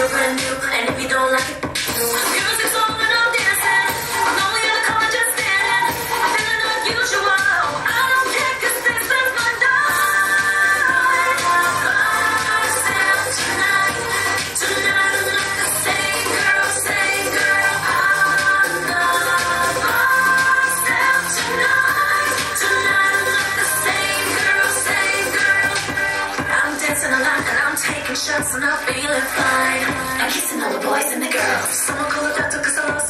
And if you don't like it, shots and I'm feeling fine. I'm kissing all the boys and the girls. Someone call a doctor cause I lost